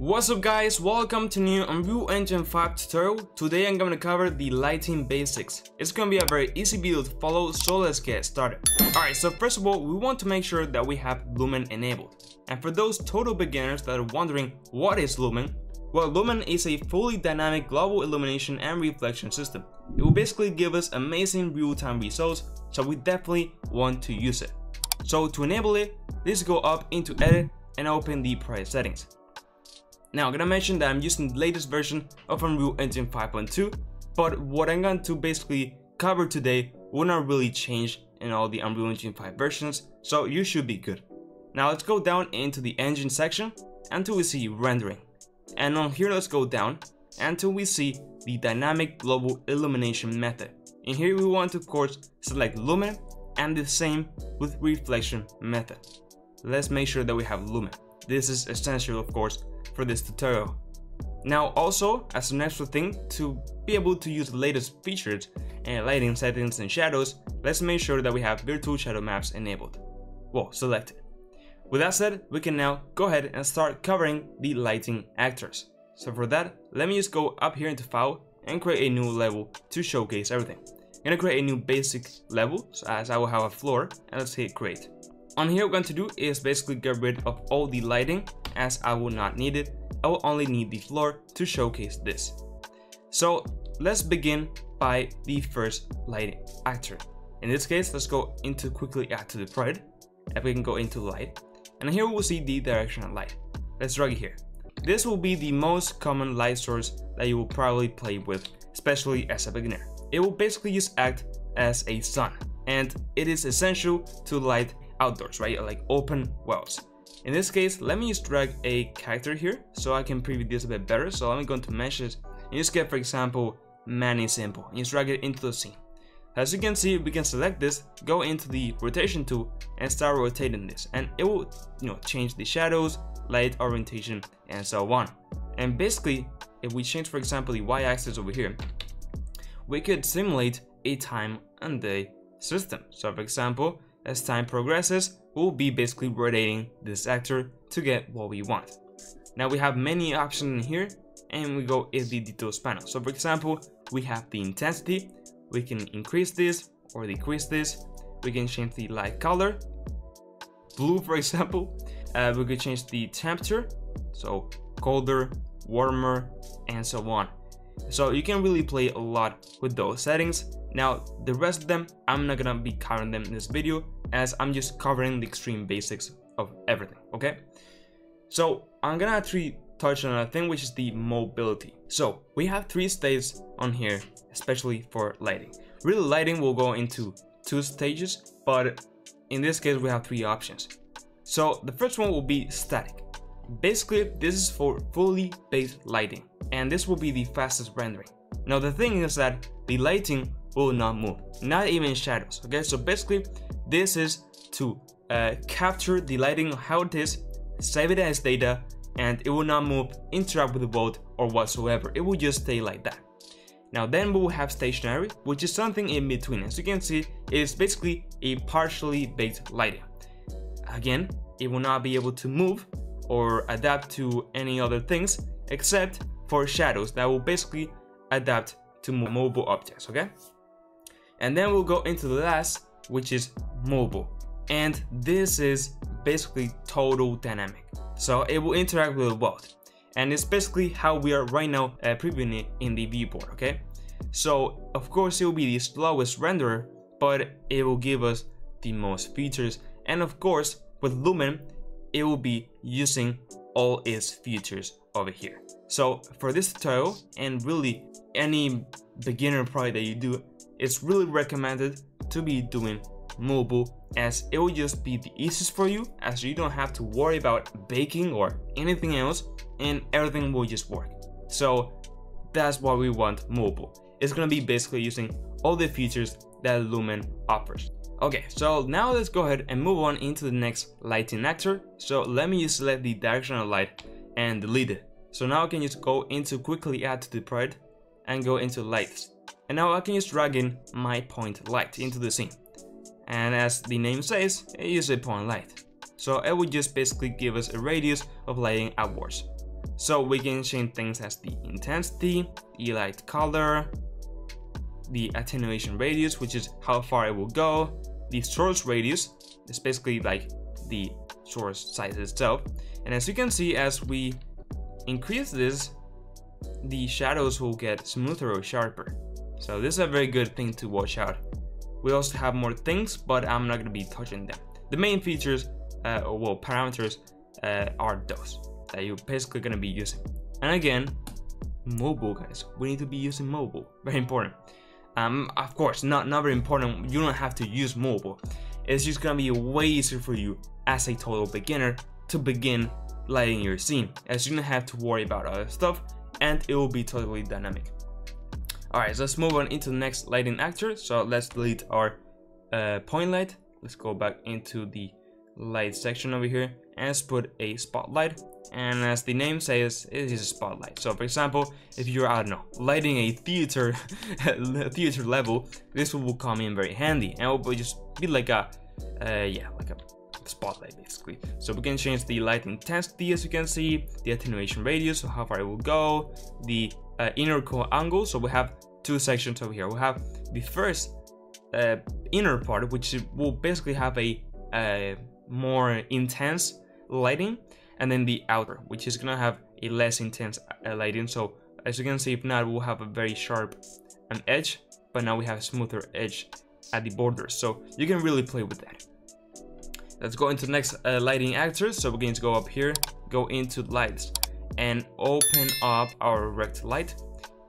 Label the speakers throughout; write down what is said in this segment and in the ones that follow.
Speaker 1: What's up guys, welcome to new Unreal Engine 5 tutorial. Today I'm to cover the lighting basics. It's to be a very easy video to follow, so let's get started. Alright, so first of all, we want to make sure that we have Lumen enabled. And for those total beginners that are wondering what is Lumen, well Lumen is a fully dynamic global illumination and reflection system. It will basically give us amazing real-time results, so we definitely want to use it. So to enable it, let's go up into edit and open the project settings. Now I'm gonna mention that I'm using the latest version of Unreal Engine 5.2, but what I'm going to basically cover today will not really change in all the Unreal Engine 5 versions, so you should be good. Now let's go down into the engine section until we see rendering. And on here let's go down until we see the dynamic global illumination method. In here we want to of course select lumen and the same with reflection method. Let's make sure that we have lumen. This is essential of course for this tutorial. Now also, as an extra thing, to be able to use the latest features and lighting settings and shadows, let's make sure that we have virtual shadow maps enabled. Well, selected. With that said, we can now go ahead and start covering the lighting actors. So for that, let me just go up here into file and create a new level to showcase everything. I'm gonna create a new basic level, so as I will have a floor, and let's hit create. On here, what we're going to do is basically get rid of all the lighting as I will not need it. I will only need the floor to showcase this. So let's begin by the first lighting actor. In this case, let's go into quickly add to the project. And we can go into light. And here we will see the directional light. Let's drag it here. This will be the most common light source that you will probably play with, especially as a beginner. It will basically just act as a sun, and it is essential to light outdoors, right? Like open wells. In this case, let me just drag a character here so I can preview this a bit better. So I'm going to meshes and just get, for example, Manny Simple and just drag it into the scene. As you can see, we can select this, go into the rotation tool and start rotating this and it will, you know, change the shadows, light orientation and so on. And basically, if we change, for example, the y-axis over here, we could simulate a time and day system. So for example, as time progresses, we'll be basically rotating this actor to get what we want. Now we have many options in here and we go the details panel. So for example, we have the intensity, we can increase this or decrease this, we can change the light color, blue for example, uh, we could change the temperature, so colder, warmer, and so on. So you can really play a lot with those settings. Now the rest of them, I'm not gonna be covering them in this video as I'm just covering the extreme basics of everything, okay? So I'm gonna actually touch on a thing which is the mobility. So we have three states on here, especially for lighting. Really lighting will go into two stages, but in this case we have three options. So the first one will be static. Basically, this is for fully baked lighting, and this will be the fastest rendering. Now the thing is that the lighting will not move, not even shadows, okay? So basically, this is to uh, capture the lighting how it is, save it as data, and it will not move, interact with the world, or whatsoever. It will just stay like that. Now then we will have stationary, which is something in between. As you can see, it is basically a partially baked lighting. Again, it will not be able to move or adapt to any other things except for shadows that will basically adapt to mobile objects, okay? And then we'll go into the last, which is mobile. And this is basically total dynamic. So it will interact with both. And it's basically how we are right now uh, previewing it in the viewport, okay? So of course it will be the slowest renderer, but it will give us the most features. And of course, with Lumen, it will be using all its features over here. So for this tutorial, and really any beginner project that you do, it's really recommended to be doing mobile as it will just be the easiest for you as you don't have to worry about baking or anything else and everything will just work. So that's what we want mobile. It's gonna be basically using all the features that Lumen offers. Okay, so now let's go ahead and move on into the next lighting actor. So let me just select the directional light and delete it. So now I can just go into quickly add to the project and go into lights. And now I can just drag in my point light into the scene. And as the name says, it is a point light. So it would just basically give us a radius of lighting outwards. So we can change things as the intensity, the light color, the attenuation radius, which is how far it will go, the source radius, it's basically like the source size itself. And as you can see, as we increase this, the shadows will get smoother or sharper. So this is a very good thing to watch out. We also have more things, but I'm not gonna be touching them. The main features, uh, or well, parameters, uh, are those that you're basically gonna be using. And again, mobile guys, we need to be using mobile, very important. Um, of course, not, not very important, you don't have to use mobile. It's just gonna be way easier for you as a total beginner to begin lighting your scene, as you don't have to worry about other stuff, and it will be totally dynamic. Alright, so let's move on into the next lighting actor. So let's delete our uh, point light. Let's go back into the light section over here and let's put a spotlight. And as the name says, it is a spotlight. So for example, if you're, I don't know, lighting a theater theater level, this will come in very handy and it will just be like a, uh, yeah, like a spotlight basically. So we can change the light intensity as you can see, the attenuation radius, so how far it will go, the uh, inner cone angle. So we have two sections over here. We have the first uh, inner part, which will basically have a, a more intense lighting, and then the outer, which is gonna have a less intense uh, lighting. So as you can see, if not, we'll have a very sharp an edge, but now we have a smoother edge at the borders. So you can really play with that. Let's go into the next uh, lighting actors. So we're going to go up here, go into lights and open up our rect light.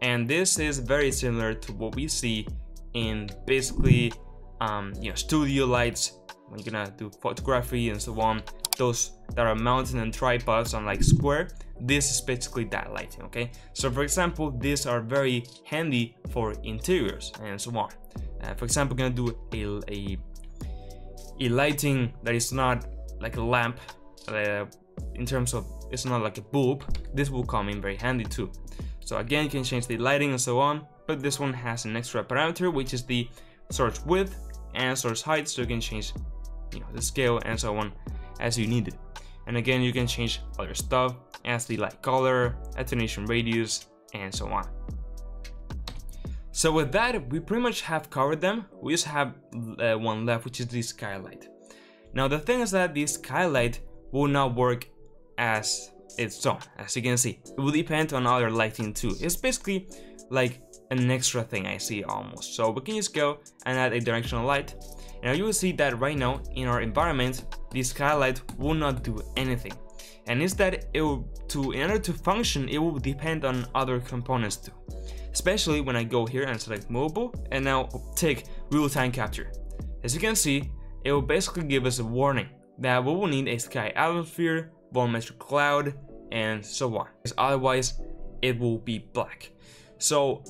Speaker 1: And this is very similar to what we see in basically um, you know studio lights when you're gonna do photography and so on. Those that are mounted on tripods on like square. This is basically that lighting, okay? So for example, these are very handy for interiors and so on. Uh, for example, gonna do a, a a lighting that is not like a lamp uh, in terms of it's not like a bulb this will come in very handy too so again you can change the lighting and so on but this one has an extra parameter which is the source width and source height so you can change you know the scale and so on as you need it and again you can change other stuff as the light color attenuation radius and so on so with that, we pretty much have covered them. We just have uh, one left, which is the skylight. Now the thing is that the skylight will not work as its own, as you can see. It will depend on other lighting too. It's basically like an extra thing I see almost. So we can just go and add a directional light. Now you will see that right now in our environment, the skylight will not do anything. And is that it will, to in order to function, it will depend on other components too especially when I go here and select mobile and now take real-time capture. As you can see, it will basically give us a warning that we will need a sky atmosphere, volumetric cloud, and so on. Because otherwise, it will be black. So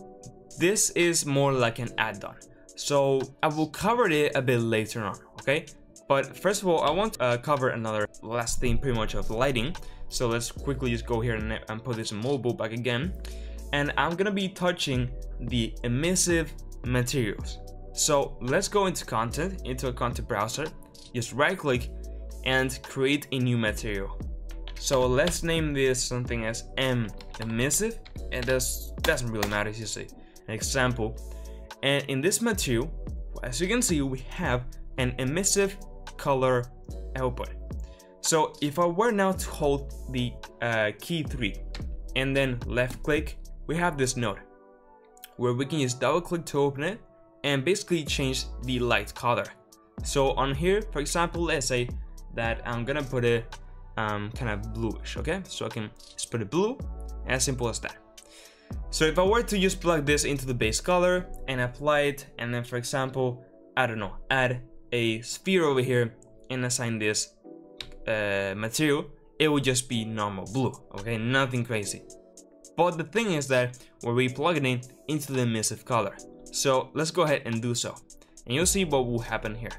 Speaker 1: this is more like an add-on. So I will cover it a bit later on, okay? But first of all, I want to uh, cover another last thing pretty much of lighting. So let's quickly just go here and, and put this mobile back again and I'm gonna be touching the emissive materials. So let's go into content, into a content browser, just right click and create a new material. So let's name this something as M emissive and this doesn't really matter you see an example. And in this material, as you can see, we have an emissive color output. So if I were now to hold the uh, key 3 and then left click we have this node where we can just double click to open it and basically change the light color. So on here, for example, let's say that I'm gonna put it um, kind of bluish, okay? So I can just put it blue, as simple as that. So if I were to just plug this into the base color and apply it, and then for example, I don't know, add a sphere over here and assign this uh, material, it would just be normal blue, okay? Nothing crazy. But the thing is that we're replugging it into the emissive color. So let's go ahead and do so. And you'll see what will happen here.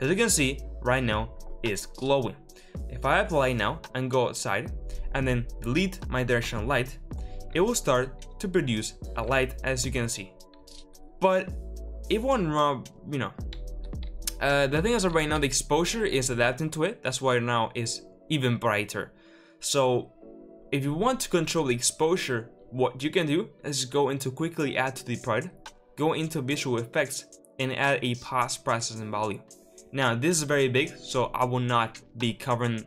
Speaker 1: As you can see, right now, it's glowing. If I apply now and go outside, and then delete my directional light, it will start to produce a light as you can see. But it won't, uh, you know, uh, the thing is that right now the exposure is adapting to it, that's why now it's even brighter. So if you want to control the exposure, what you can do is go into quickly add to the project, go into visual effects and add a post processing volume. Now this is very big, so I will not be covering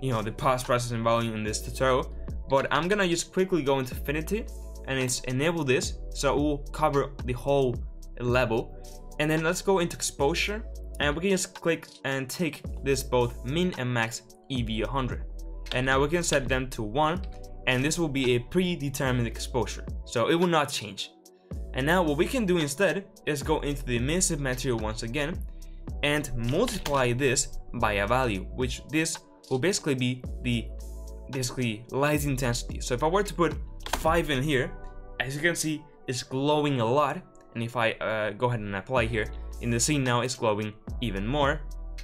Speaker 1: you know the post processing volume in this tutorial, but I'm gonna just quickly go into Affinity and it's enable this, so it will cover the whole level. And then let's go into exposure and we can just click and take this both min and max EV100 and now we can set them to 1 and this will be a predetermined exposure so it will not change and now what we can do instead is go into the emissive material once again and multiply this by a value which this will basically be the basically light intensity. So if I were to put 5 in here as you can see it's glowing a lot. And if I uh, go ahead and apply here in the scene now it's glowing even more.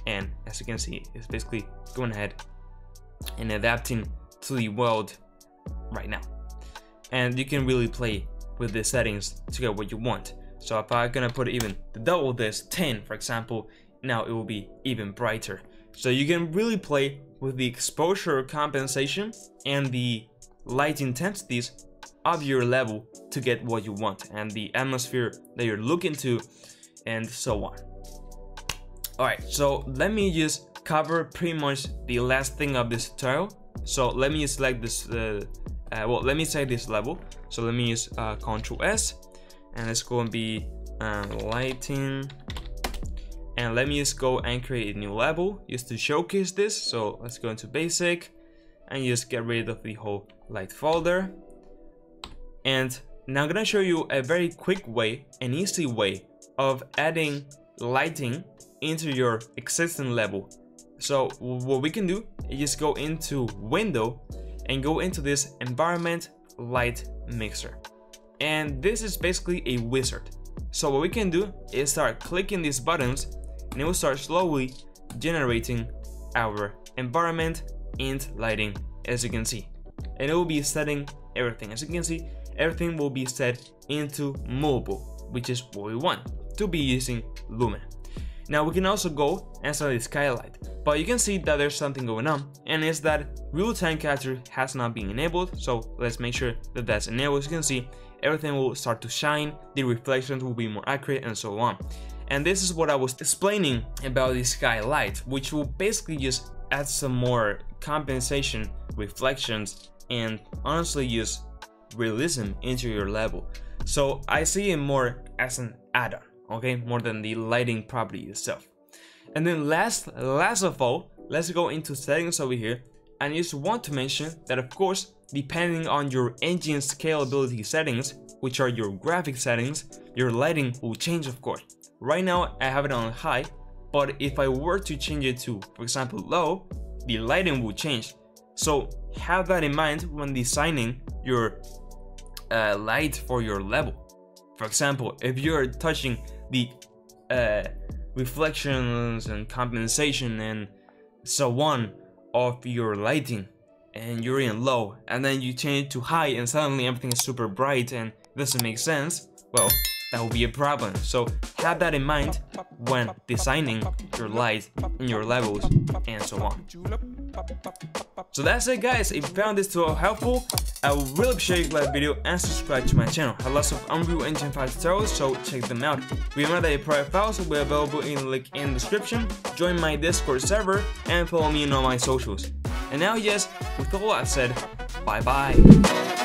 Speaker 1: And as you can see it's basically going ahead and adapting to the world right now. And you can really play with the settings to get what you want so if I'm gonna put even double this 10 for example now it will be even brighter so you can really play with the exposure compensation and the light intensities of your level to get what you want and the atmosphere that you're looking to and so on. Alright, so let me just cover pretty much the last thing of this tutorial. So let me select this, uh, uh, well, let me say this level. So let me use uh, Control S and it's going to be uh, lighting and let me just go and create a new level just to showcase this. So let's go into basic and just get rid of the whole light folder and now I'm gonna show you a very quick way, an easy way of adding lighting into your existing level. So what we can do is just go into window and go into this environment light mixer. And this is basically a wizard. So what we can do is start clicking these buttons and it will start slowly generating our environment and lighting as you can see. And it will be setting everything. As you can see, everything will be set into mobile, which is what we want to be using Lumen. Now we can also go and set the skylight, but you can see that there's something going on, and it's that real-time capture has not been enabled, so let's make sure that that's enabled. As you can see, everything will start to shine, the reflections will be more accurate, and so on. And this is what I was explaining about the skylight, which will basically just add some more compensation, reflections, and honestly just realism into your level. So I see it more as an add-on, okay, more than the lighting property itself. And then last, last of all, let's go into settings over here. And you just want to mention that of course, depending on your engine scalability settings, which are your graphic settings, your lighting will change of course. Right now I have it on high, but if I were to change it to, for example, low, the lighting will change. So have that in mind when designing your uh, light for your level. For example, if you're touching the uh, reflections and compensation and so on of your lighting and you're in low and then you change it to high and suddenly everything is super bright and doesn't make sense, well, that will be a problem. So have that in mind when designing your lights and your levels and so on. So that's it guys, if you found this tutorial helpful, I would really appreciate you like the video and subscribe to my channel. I have lots of Unreal Engine 5 tutorials, so check them out. Remember that your project files will be available in the link in the description, join my Discord server, and follow me on all my socials. And now yes, with all that said, bye bye.